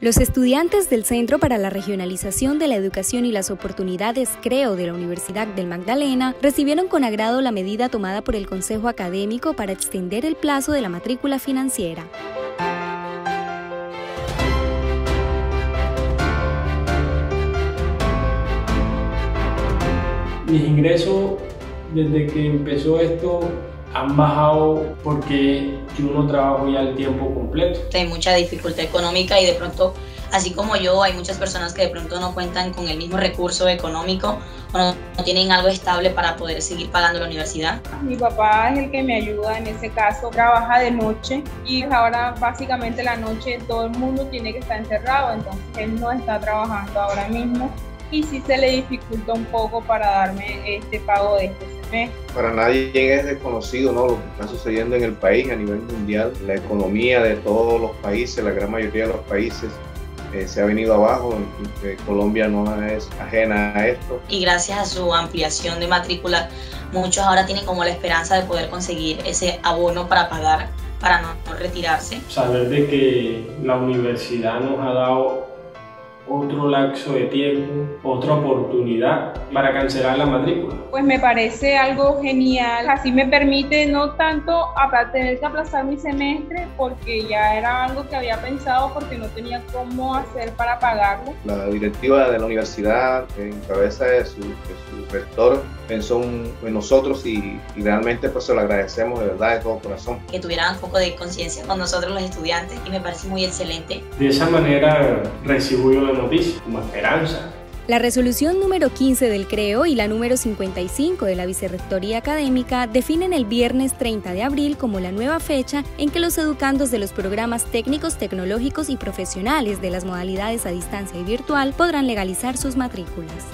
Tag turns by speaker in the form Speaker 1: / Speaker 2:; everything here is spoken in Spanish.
Speaker 1: Los estudiantes del Centro para la Regionalización de la Educación y las Oportunidades CREO de la Universidad del Magdalena recibieron con agrado la medida tomada por el Consejo Académico para extender el plazo de la matrícula financiera.
Speaker 2: Mis ingresos desde que empezó esto han bajado porque yo no trabajo ya el tiempo completo.
Speaker 3: Hay mucha dificultad económica y de pronto, así como yo, hay muchas personas que de pronto no cuentan con el mismo recurso económico o no, tienen algo estable para poder seguir pagando la universidad.
Speaker 4: Mi papá es el que me ayuda en ese caso, trabaja de noche y ahora básicamente la noche todo el mundo tiene que estar encerrado, entonces él no está trabajando ahora mismo y sí se le dificulta un poco para darme este pago de este
Speaker 5: para nadie es desconocido ¿no? lo que está sucediendo en el país a nivel mundial. La economía de todos los países, la gran mayoría de los países, eh, se ha venido abajo. Colombia no es ajena a esto.
Speaker 3: Y gracias a su ampliación de matrícula, muchos ahora tienen como la esperanza de poder conseguir ese abono para pagar, para no retirarse.
Speaker 2: Saber de que la universidad nos ha dado otro lapso de tiempo, otra oportunidad para cancelar la matrícula.
Speaker 4: Pues me parece algo genial, así me permite no tanto tener que aplazar mi semestre porque ya era algo que había pensado porque no tenía cómo hacer para pagarlo.
Speaker 5: La directiva de la universidad, en cabeza de su, rector, pensó en nosotros y, realmente pues se lo agradecemos de verdad de todo corazón.
Speaker 3: Que tuvieran un poco de conciencia con nosotros los estudiantes y me parece muy excelente.
Speaker 2: De esa manera recibo yo la como esperanza.
Speaker 1: La resolución número 15 del CREO y la número 55 de la Vicerrectoría Académica definen el viernes 30 de abril como la nueva fecha en que los educandos de los programas técnicos, tecnológicos y profesionales de las modalidades a distancia y virtual podrán legalizar sus matrículas.